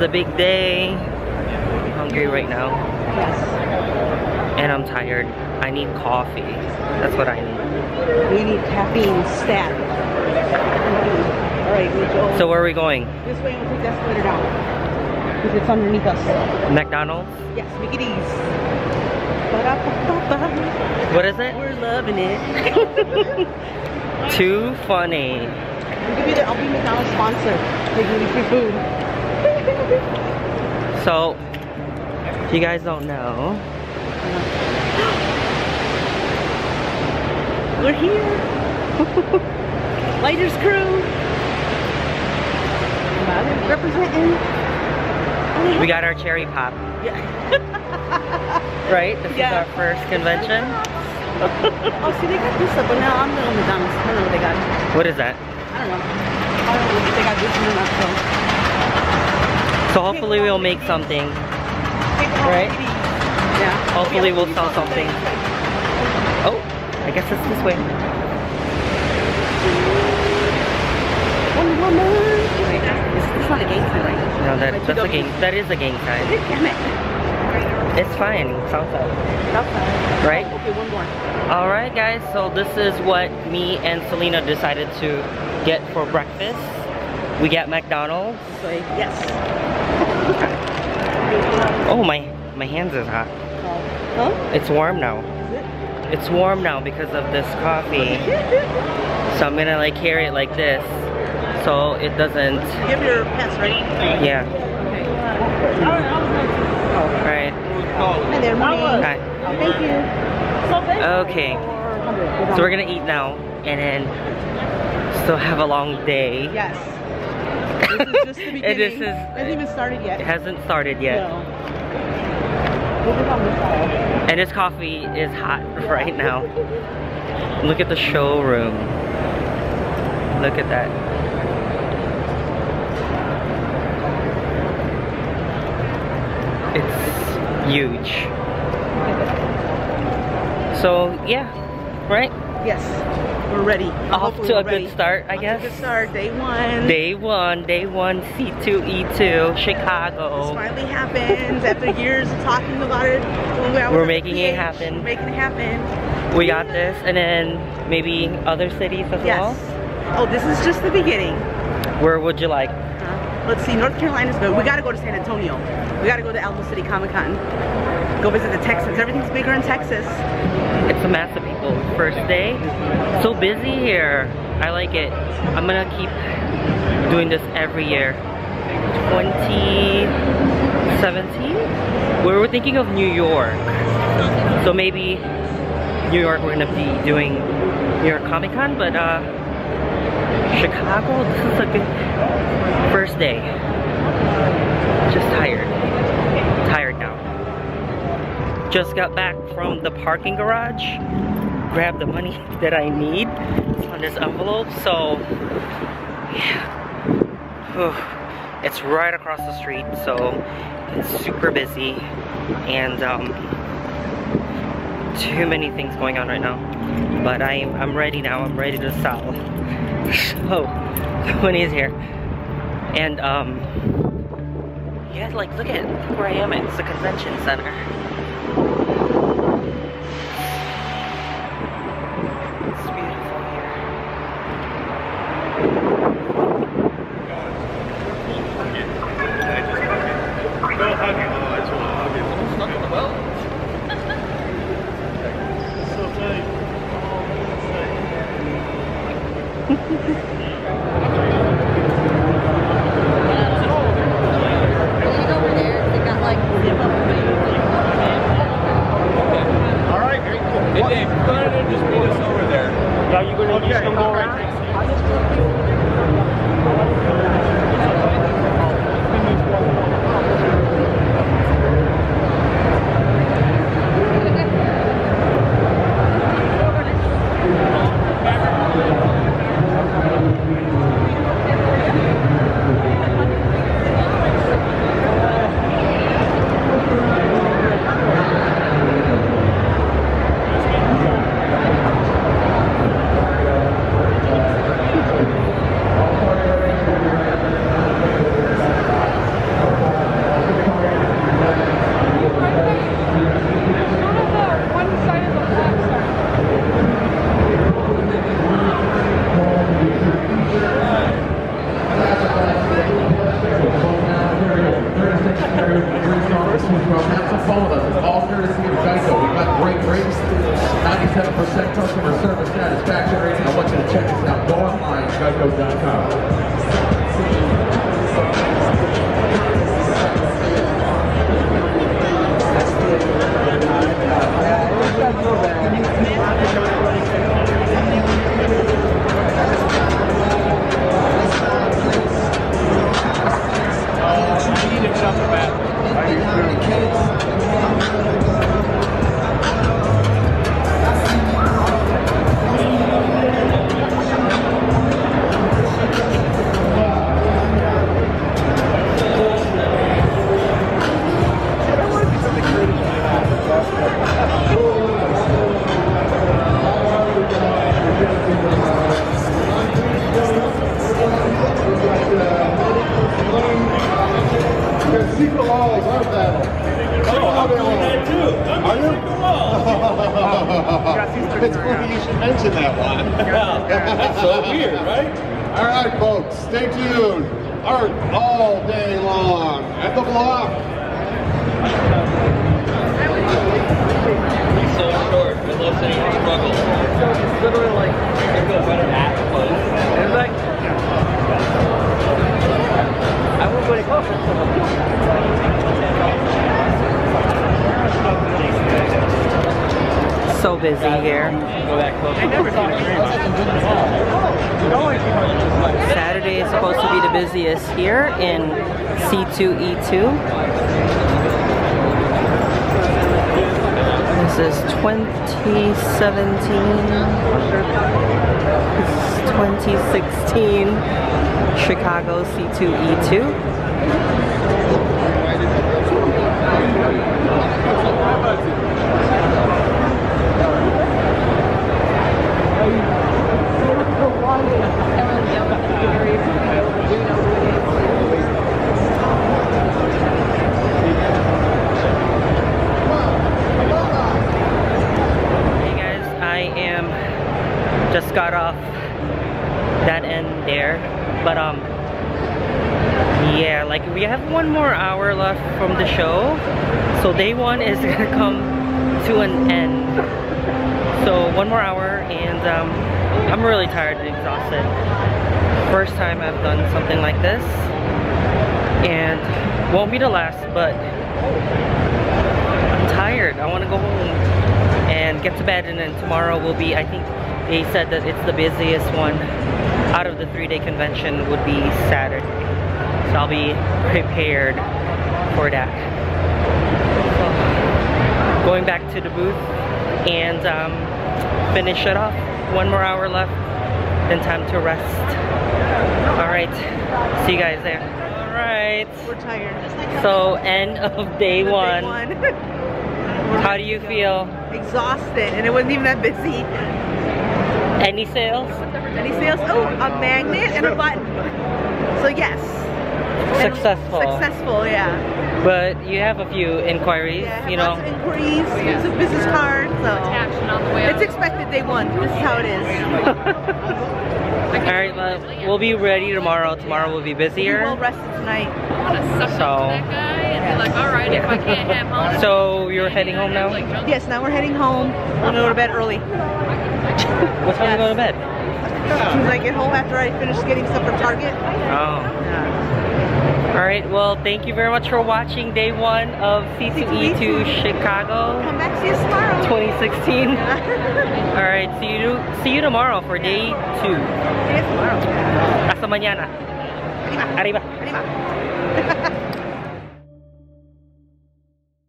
the big day. I'm hungry right now. Yes. And I'm tired. I need coffee. That's what I need. We need caffeine stat. All right, So where are we going? this way we'll take the escalator down. Because it's underneath us. McDonald's? Yes. Ba-da-ba-ba-ba. What is it? We're loving it. Too funny. I'll give you the, I'll be McDonald's sponsor. They give me free food. So, if you guys don't know, We're here. Lighters crew. Representing. we got our cherry pop, Yeah. right? This Yeah. is our first convention. oh, see, they got this up, but now I'm little McDonald's. I don't know what they got. What is that? I don't know. I don't know if they got this one not, so. So hopefully we'll make something. Right? Yeah. Hopefully we'll sell something. Oh, I guess it's this way. It's, it's not a gang sign, right? No, that, that's a gang, that is a gang sign. Damn it. It's fine, Southside, Outside. right? Oh, okay, one more. Alright guys, so this is what me and Selena decided to get for breakfast. We get McDonald's. Yes. Oh, my, my hands is hot. Huh? It's warm now. Is It's warm now because of this coffee. So I'm gonna like carry it like this. So it doesn't, have your pass, right? yeah. Alright, Hi there, morning. Hi. Thank you. okay. So we're gonna eat now and then still have a long day. Yes. This is just the And beginning. this is- It hasn't even started yet. It hasn't started yet. No. We'll be on this side. And this coffee is hot right now. Look at the showroom. Look at that. It's huge. So yeah, right? Yes. We're ready. Off to a ready. good start, I Off guess. a good start. Day one. Day one, day one, C2E2, Chicago. This Chicago. finally happens after years of talking about it. We're making it happen. We're making it happen. We got this, and then maybe other cities as Yes. well. Oh, this is just the beginning. Where would you like? Uh, let's see, North Carolina's good. We gotta go to San Antonio. We gotta go to Alamo City Comic Con. Go visit the Texans. Everything's bigger in Texas. It's a mass First day. So busy here. I like it. I'm gonna keep doing this every year. 2017? We were thinking of New York. So maybe New York we're gonna be doing New York Comic Con, but uh Chicago, this is a good first day. Just tired. Tired now. Just got back from the parking garage. Grabbed the money that I need. On this envelope, so yeah. It's right across the street, so it's super busy and um, too many things going on right now. But I'm I'm ready now. I'm ready to sell. So the money is here, and um, yeah, like look at where I am. It's the convention center. It's beautiful here. Hey Dave, go ahead and just meet us over there. Yeah, you gonna just gonna go around? all courtesy of Geico. We've got great rates, 97% customer service satisfaction rating. I want you to check us out. Go online, geico.com. it's funny you should mention that one. That's so weird, right? All right, folks, stay tuned. Art all day long at the block. He's so short. I love seeing him struggle. It's literally like, feel better at close. It's like, I won't go any So busy here. Saturday is supposed to be the busiest here in C2E2. This is 2017. This is 2016 Chicago C2E2. Hey guys, I am just got off that end there, but um, yeah, like we have one more hour left from the show, so day one is gonna come to an end. So one more hour, and um, I'm really tired and exhausted. First time I've done something like this, and won't be the last, but I'm tired. I want to go home and get to bed and then tomorrow will be I think they said that it's the busiest one out of the three-day convention would be Saturday so I'll be prepared for that so, going back to the booth and um, finish it off one more hour left then time to rest all right see you guys there all right We're tired. so end of day Day one one. how do you feel Exhausted, and it wasn't even that busy. any sales Any sales? Oh, a magnet and a button. So yes. And Successful. Successful, yeah. But you have a few inquiries, Yeah, you lots know. of inquiries, use of business card, so. It's expected day one. This is how it is. Alright, well, we'll be ready tomorrow. Tomorrow we'll be Be We'll rest tonight. So, like, all right, if I can't have home. so you're heading home now? Yes, now we're heading home. I'm gonna go to bed early. What time do you go to bed? As soon as I get home after I finish getting stuff from Target. Oh. Alright, well, thank you very much for watching day one of C2E2 Chicago Come back, see us tomorrow. 2016. Alright, see you see you tomorrow for day two. See us tomorrow. Hasta mañana. Arriba. Arriba.